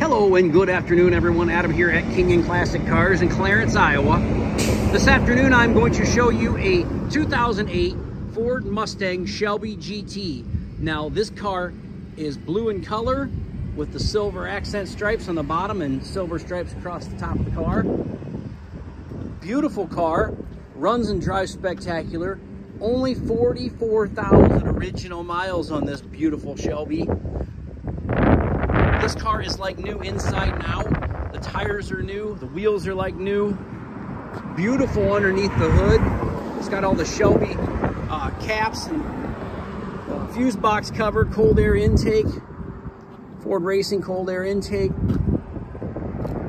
Hello and good afternoon, everyone. Adam here at Kinion Classic Cars in Clarence, Iowa. This afternoon, I'm going to show you a 2008 Ford Mustang Shelby GT. Now, this car is blue in color with the silver accent stripes on the bottom and silver stripes across the top of the car. Beautiful car, runs and drives spectacular. Only 44,000 original miles on this beautiful Shelby. This car is like new inside out. The tires are new, the wheels are like new. Beautiful underneath the hood. It's got all the Shelby uh, caps and uh, fuse box cover, cold air intake, Ford Racing cold air intake.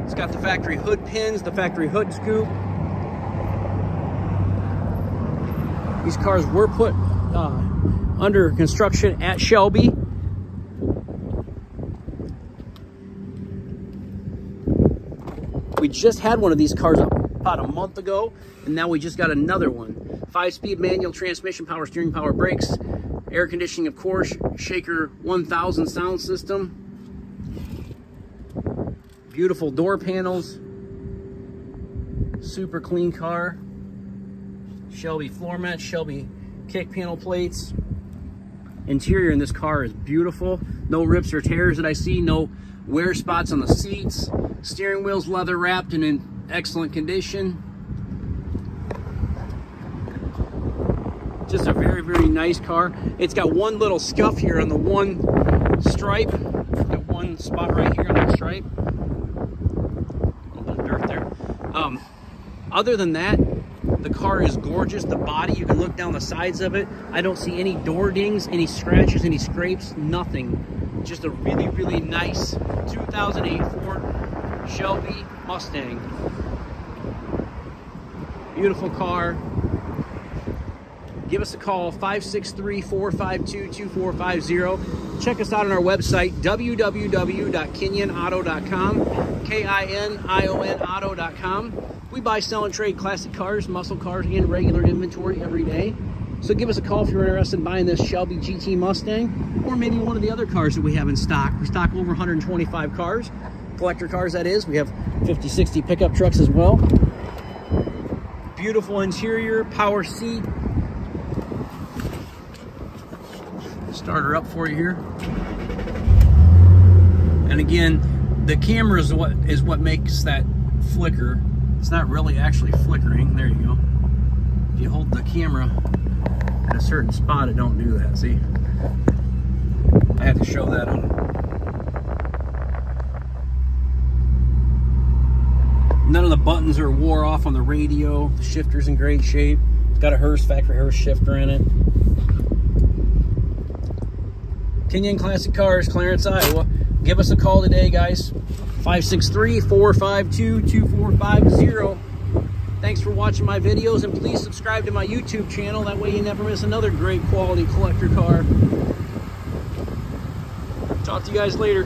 It's got the factory hood pins, the factory hood scoop. These cars were put uh, under construction at Shelby. We just had one of these cars about a month ago, and now we just got another one. Five-speed manual transmission, power steering, power brakes, air conditioning, of course, Shaker 1000 sound system. Beautiful door panels. Super clean car. Shelby floor mats, Shelby kick panel plates. Interior in this car is beautiful. No rips or tears that I see. No wear spots on the seats. Steering wheel's leather wrapped and in excellent condition. Just a very, very nice car. It's got one little scuff here on the one stripe. Got one spot right here on that stripe. A little dirt there. Um, other than that, the car is gorgeous. The body, you can look down the sides of it. I don't see any door dings, any scratches, any scrapes, nothing. Just a really, really nice 2008 Ford Shelby Mustang. Beautiful car. Give us a call, 563-452-2450. Check us out on our website, www.kinionauto.com, K-I-N-I-O-N auto.com. We buy, sell, and trade classic cars, muscle cars, and regular inventory every day. So give us a call if you're interested in buying this Shelby GT Mustang or maybe one of the other cars that we have in stock. We stock over 125 cars, collector cars that is. We have 50, 60 pickup trucks as well. Beautiful interior, power seat. Starter up for you here. And again, the camera is what is what makes that flicker. It's not really actually flickering. There you go. If you hold the camera at a certain spot, it don't do that. See? I have to show that on. None of the buttons are wore off on the radio. The shifter's in great shape. It's got a Hurst factory Hurst shifter in it. Kinion Classic Cars, Clarence, Iowa. Give us a call today, guys. 563-452-2450. Thanks for watching my videos, and please subscribe to my YouTube channel. That way you never miss another great quality collector car. Talk to you guys later.